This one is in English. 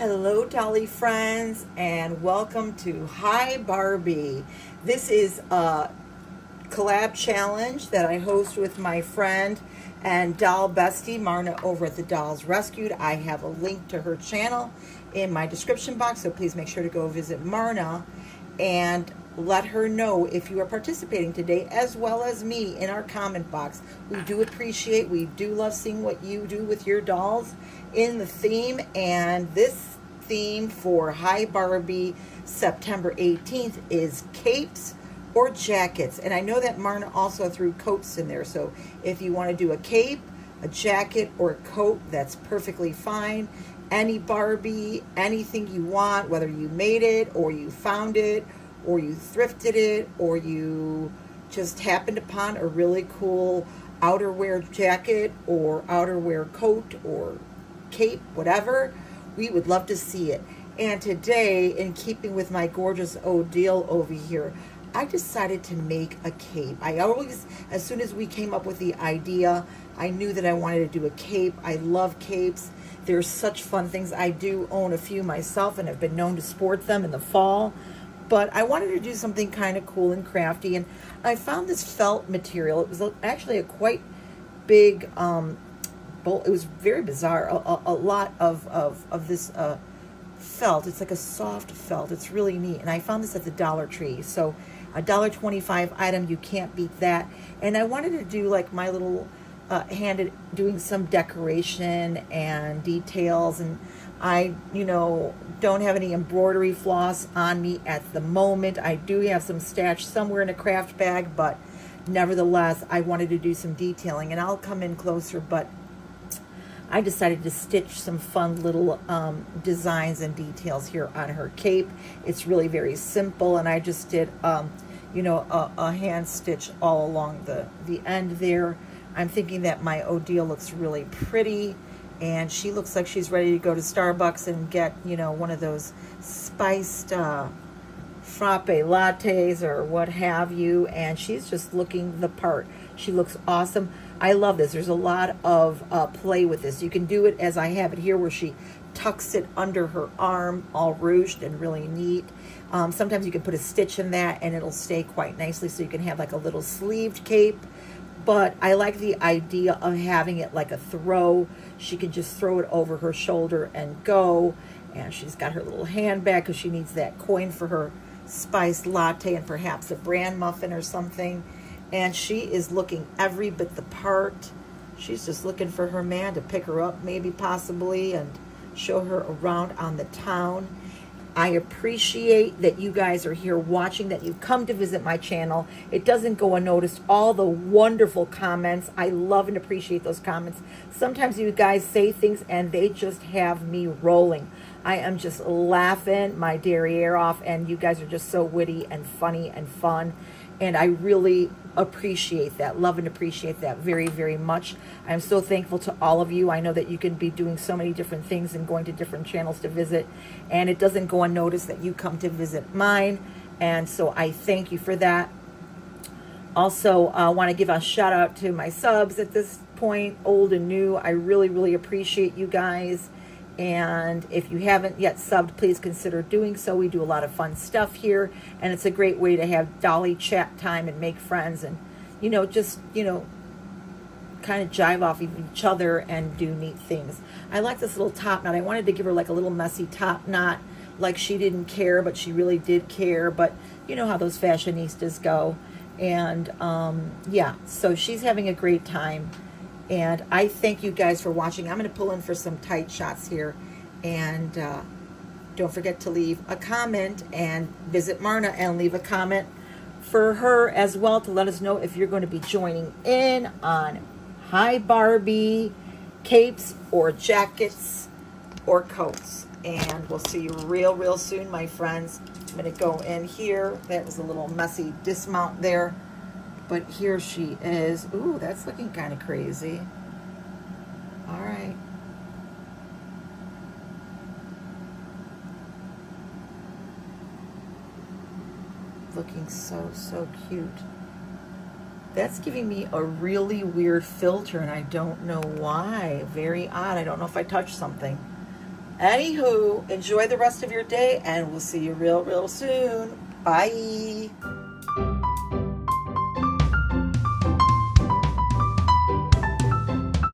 Dolly friends, and welcome to Hi Barbie. This is a collab challenge that I host with my friend and doll bestie, Marna, over at the Dolls Rescued. I have a link to her channel in my description box, so please make sure to go visit Marna and let her know if you are participating today, as well as me in our comment box. We do appreciate, we do love seeing what you do with your dolls in the theme, and this theme for Hi Barbie September 18th is capes or jackets. And I know that Marna also threw coats in there, so if you want to do a cape, a jacket, or a coat, that's perfectly fine. Any Barbie, anything you want, whether you made it or you found it or you thrifted it or you just happened upon a really cool outerwear jacket or outerwear coat or cape, whatever, we would love to see it. And today, in keeping with my gorgeous Odile over here, I decided to make a cape. I always, as soon as we came up with the idea, I knew that I wanted to do a cape. I love capes. They're such fun things. I do own a few myself and have been known to sport them in the fall but I wanted to do something kind of cool and crafty. And I found this felt material. It was actually a quite big um, bowl. It was very bizarre. A, a, a lot of, of, of this uh, felt. It's like a soft felt. It's really neat. And I found this at the Dollar Tree. So a dollar twenty-five item. You can't beat that. And I wanted to do like my little uh, handed doing some decoration and details and I, you know, don't have any embroidery floss on me at the moment. I do have some stashed somewhere in a craft bag, but nevertheless, I wanted to do some detailing, and I'll come in closer, but I decided to stitch some fun little um, designs and details here on her cape. It's really very simple, and I just did, um, you know, a, a hand stitch all along the, the end there. I'm thinking that my Odile looks really pretty and she looks like she's ready to go to Starbucks and get, you know, one of those spiced uh, frappe lattes or what have you, and she's just looking the part. She looks awesome. I love this. There's a lot of uh, play with this. You can do it as I have it here where she tucks it under her arm, all ruched and really neat. Um, sometimes you can put a stitch in that and it'll stay quite nicely so you can have like a little sleeved cape but I like the idea of having it like a throw. She can just throw it over her shoulder and go. And she's got her little handbag because she needs that coin for her spiced latte and perhaps a bran muffin or something. And she is looking every bit the part. She's just looking for her man to pick her up, maybe possibly, and show her around on the town. I appreciate that you guys are here watching, that you've come to visit my channel. It doesn't go unnoticed. All the wonderful comments. I love and appreciate those comments. Sometimes you guys say things and they just have me rolling. I am just laughing my derriere off and you guys are just so witty and funny and fun. And I really appreciate that, love and appreciate that very, very much. I'm so thankful to all of you. I know that you can be doing so many different things and going to different channels to visit, and it doesn't go unnoticed that you come to visit mine. And so I thank you for that. Also, I uh, want to give a shout out to my subs at this point, old and new. I really, really appreciate you guys. And if you haven't yet subbed, please consider doing so. We do a lot of fun stuff here, and it's a great way to have dolly chat time and make friends and, you know, just, you know, kind of jive off of each other and do neat things. I like this little top knot. I wanted to give her like a little messy top knot, like she didn't care, but she really did care. But you know how those fashionistas go. And um, yeah, so she's having a great time. And I thank you guys for watching. I'm going to pull in for some tight shots here. And uh, don't forget to leave a comment and visit Marna and leave a comment for her as well to let us know if you're going to be joining in on Hi Barbie capes or jackets or coats. And we'll see you real, real soon, my friends. I'm going to go in here. That was a little messy dismount there. But here she is. Ooh, that's looking kind of crazy. All right. Looking so, so cute. That's giving me a really weird filter, and I don't know why. Very odd. I don't know if I touched something. Anywho, enjoy the rest of your day and we'll see you real, real soon. Bye.